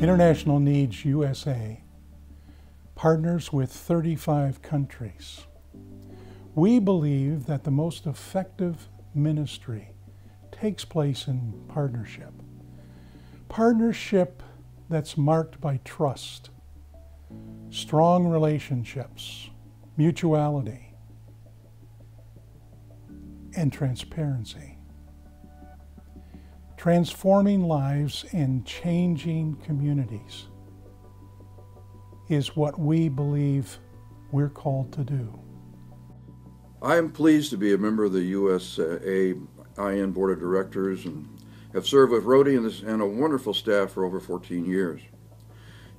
International Needs USA partners with 35 countries. We believe that the most effective ministry takes place in partnership. Partnership that's marked by trust, strong relationships, mutuality, and transparency. Transforming lives and changing communities is what we believe we're called to do. I am pleased to be a member of the USAIN Board of Directors and have served with Rhodey and, this, and a wonderful staff for over 14 years.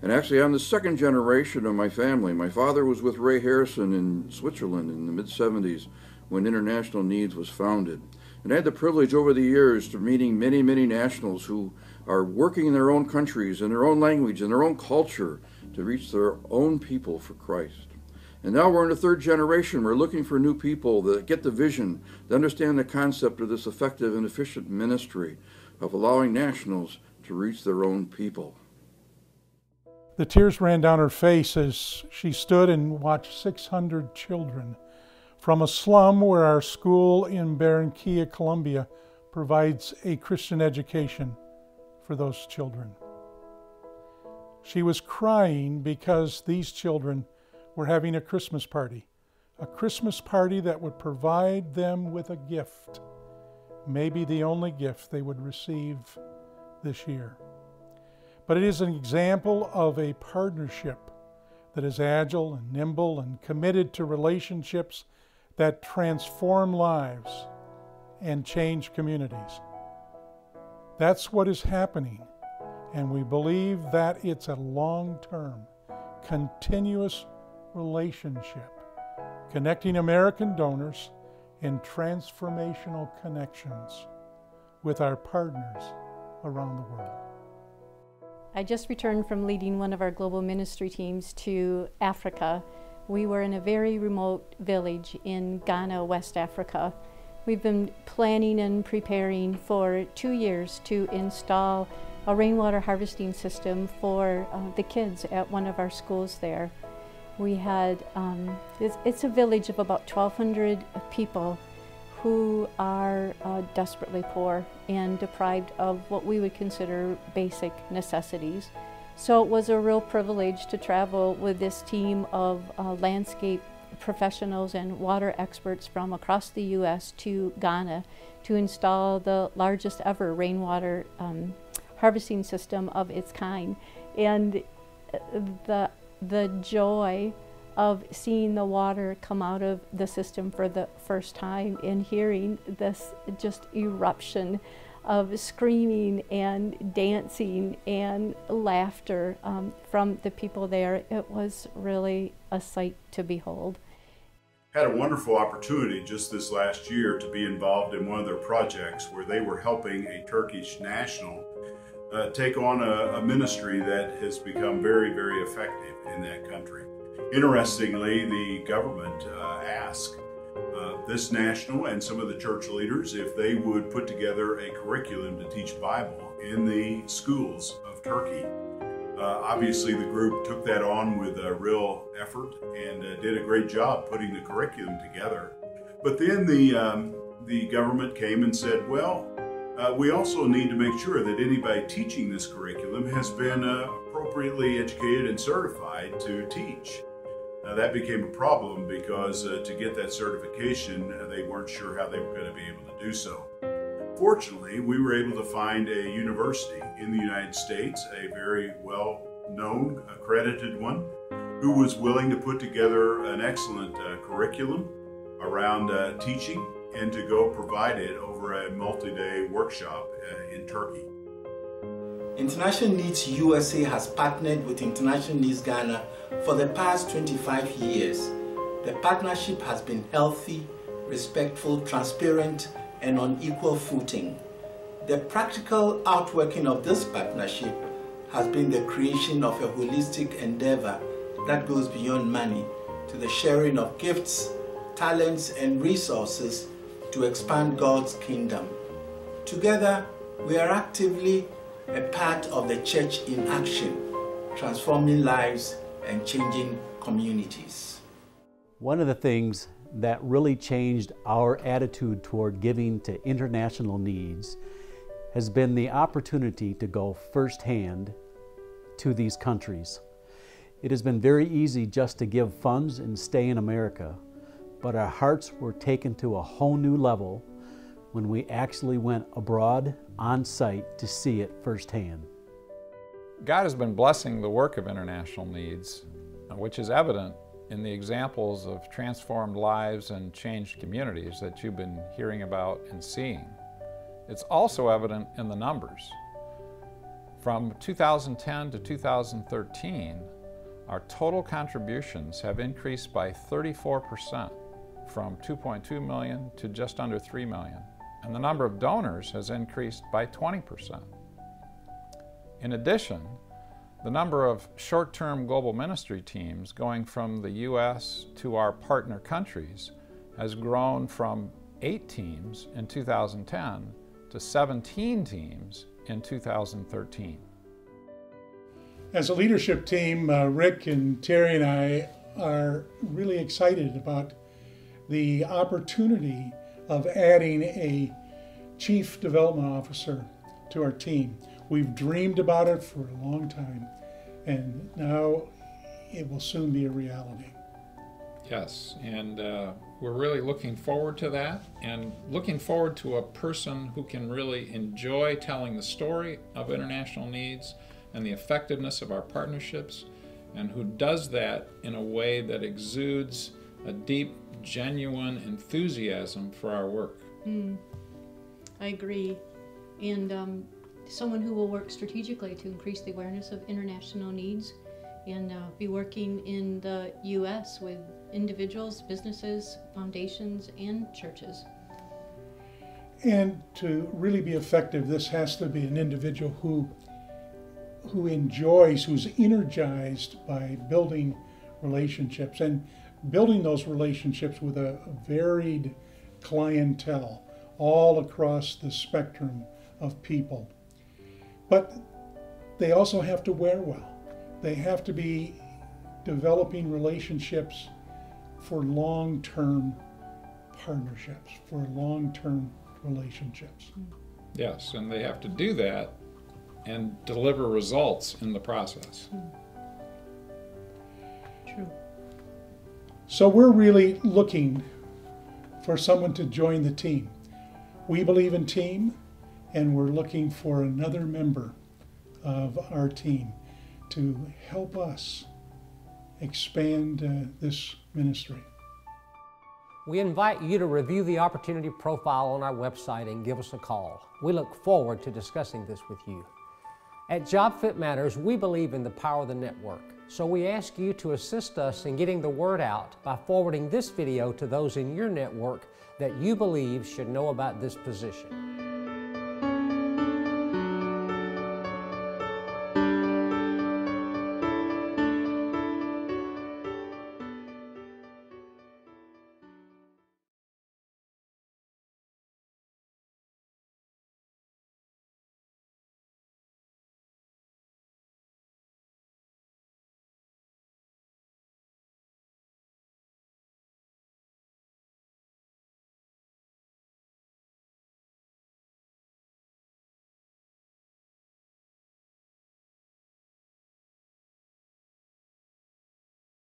And actually, I'm the second generation of my family. My father was with Ray Harrison in Switzerland in the mid 70s when International Needs was founded. And I had the privilege over the years of meeting many, many nationals who are working in their own countries, in their own language, in their own culture to reach their own people for Christ. And now we're in the third generation. We're looking for new people that get the vision, that understand the concept of this effective and efficient ministry of allowing nationals to reach their own people. The tears ran down her face as she stood and watched 600 children from a slum where our school in Barranquilla, Colombia, provides a Christian education for those children. She was crying because these children were having a Christmas party, a Christmas party that would provide them with a gift, maybe the only gift they would receive this year. But it is an example of a partnership that is agile and nimble and committed to relationships that transform lives and change communities. That's what is happening, and we believe that it's a long term, continuous relationship connecting American donors in transformational connections with our partners around the world. I just returned from leading one of our global ministry teams to Africa we were in a very remote village in Ghana, West Africa. We've been planning and preparing for two years to install a rainwater harvesting system for uh, the kids at one of our schools there. We had, um, it's, it's, a village of about 1,200 people who are uh, desperately poor and deprived of what we would consider basic necessities. So it was a real privilege to travel with this team of uh, landscape professionals and water experts from across the U.S. to Ghana to install the largest ever rainwater um, harvesting system of its kind. And uh, the, the joy of seeing the water come out of the system for the first time and hearing this just eruption of screaming and dancing and laughter um, from the people there. It was really a sight to behold. Had a wonderful opportunity just this last year to be involved in one of their projects where they were helping a Turkish national uh, take on a, a ministry that has become very, very effective in that country. Interestingly, the government uh, asked uh, this national and some of the church leaders if they would put together a curriculum to teach Bible in the schools of Turkey. Uh, obviously, the group took that on with a real effort and uh, did a great job putting the curriculum together. But then the um, the government came and said, "Well, uh, we also need to make sure that anybody teaching this curriculum has been uh, appropriately educated and certified to teach." Now that became a problem because uh, to get that certification, uh, they weren't sure how they were going to be able to do so. Fortunately, we were able to find a university in the United States, a very well-known, accredited one, who was willing to put together an excellent uh, curriculum around uh, teaching and to go provide it over a multi-day workshop uh, in Turkey. International Needs USA has partnered with International Needs Ghana for the past 25 years. The partnership has been healthy, respectful, transparent, and on equal footing. The practical outworking of this partnership has been the creation of a holistic endeavor that goes beyond money to the sharing of gifts, talents, and resources to expand God's kingdom. Together, we are actively a part of the church in action, transforming lives and changing communities. One of the things that really changed our attitude toward giving to international needs has been the opportunity to go firsthand to these countries. It has been very easy just to give funds and stay in America, but our hearts were taken to a whole new level when we actually went abroad on site to see it firsthand. God has been blessing the work of International Needs, uh, which is evident in the examples of transformed lives and changed communities that you've been hearing about and seeing. It's also evident in the numbers. From 2010 to 2013, our total contributions have increased by 34%, from 2.2 million to just under 3 million, and the number of donors has increased by 20%. In addition, the number of short-term global ministry teams going from the U.S. to our partner countries has grown from eight teams in 2010 to 17 teams in 2013. As a leadership team, uh, Rick and Terry and I are really excited about the opportunity of adding a chief development officer to our team. We've dreamed about it for a long time, and now it will soon be a reality. Yes, and uh, we're really looking forward to that and looking forward to a person who can really enjoy telling the story of international needs and the effectiveness of our partnerships and who does that in a way that exudes a deep, genuine enthusiasm for our work. Mm, I agree. And um, someone who will work strategically to increase the awareness of international needs and uh, be working in the U.S. with individuals, businesses, foundations, and churches. And to really be effective, this has to be an individual who who enjoys, who's energized by building relationships and building those relationships with a, a varied clientele all across the spectrum of people. But they also have to wear well. They have to be developing relationships for long term partnerships, for long term relationships. Yes, and they have to do that and deliver results in the process. True. So we're really looking for someone to join the team. We believe in team, and we're looking for another member of our team to help us expand uh, this ministry. We invite you to review the opportunity profile on our website and give us a call. We look forward to discussing this with you. At JobFit Matters, we believe in the power of the network, so we ask you to assist us in getting the word out by forwarding this video to those in your network that you believe should know about this position.